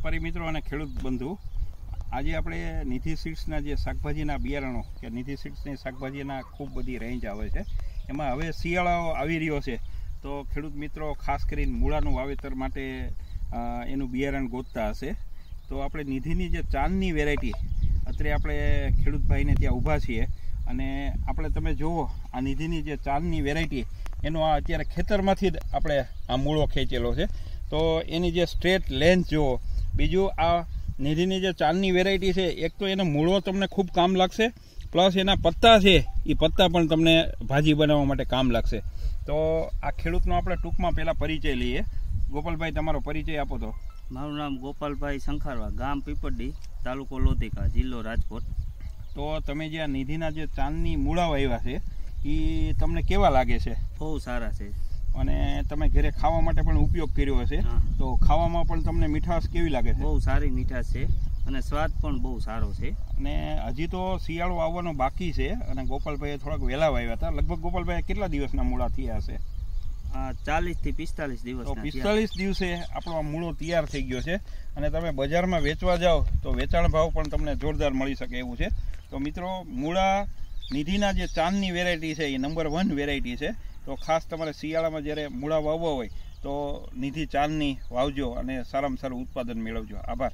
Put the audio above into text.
વેપારી મિત્રો અને ખેડૂત બંધુ, આજે આપણે નિધિ સીડ્સના જે શાકભાજીના બિયારણો, કે નિધિ સીડ્સની શાકભાજીના ખૂબ બધી રેન્જ આવે છે. એમાં હવે શિયાળો આવી રહ્યો છે. તો ખેડૂત મિત્રો, ખાસ કરીને મૂળાનું વાવેતર માટે એનું બિયારણ ગોતતા હશે. તો આપણે નિધિની જે ચાંદની વેરાયટી અત્યારે આપણે ખેડૂત ભાઈને ત્યાં ઊભા છીએ. અને આપણે તમે જુઓ, આ નિધિની જે ચાંદની વેરાયટી એનો આ અત્યારે ખેતરમાંથી જ આપણે આ મૂળો ખેંચેલો છે. તો એની જે સ્ટ્રેટ લેન્થ જુઓ બીજું આ નિધિની જે ચાંદની વેરાયટી છે એક તો એનો મૂળો તમને ખૂબ કામ લાગશે પ્લસ એના પત્તા છે એ પત્તા પણ તમને ભાજી બનાવવા માટે કામ લાગશે. તો આ ખેડૂતનો આપણે ટૂંકમાં પહેલાં પરિચય લઈએ. ગોપાલભાઈ તમારો પરિચય આપો તો. મારું નામ ગોપાલભાઈ શંખારવા ગામ પીપડી તાલુકો લોધિકા જિલ્લો રાજકોટ. તો તમે જે આ નિધિના જે ચાંદની મૂળાઓ આવ્યા છે એ તમને કેવા લાગે છે? બહુ સારા છે. અને તમે ઘરે ખાવા માટે પણ ઉપયોગ કર્યો હશે. તો ખાવામાં પણ તમને મીઠાશ કેવી લાગે છે? બહુ સારી મીઠાશ છે અને સ્વાદ પણ બહુ સારો છે. અને હજી તો શિયાળો આવવાનો બાકી છે અને ગોપાલભાઈએ થોડાક વહેલા વાવ્યા હતા. લગભગ ગોપાલભાઈ કેટલા દિવસના મૂળા થયા હશે? આ ચાલીસથી પિસ્તાલીસ દિવસ તો પિસ્તાલીસ દિવસે આપણો આ મૂળો તૈયાર થઈ ગયો છે. અને તમે બજારમાં વેચવા જાઓ તો વેચાણ ભાવ પણ તમને જોરદાર મળી શકે એવું છે. તો મિત્રો મૂળા નિધિના જે ચાંદની વેરાયટી છે એ નંબર વન વેરાયટી છે. તો ખાસ તમારે શિયાળામાં જ્યારે મૂળા વાવવા હોય, તો નિધિ ચાંદની વાવજો અને સારામાં સારું ઉત્પાદન મેળવજો. આભાર.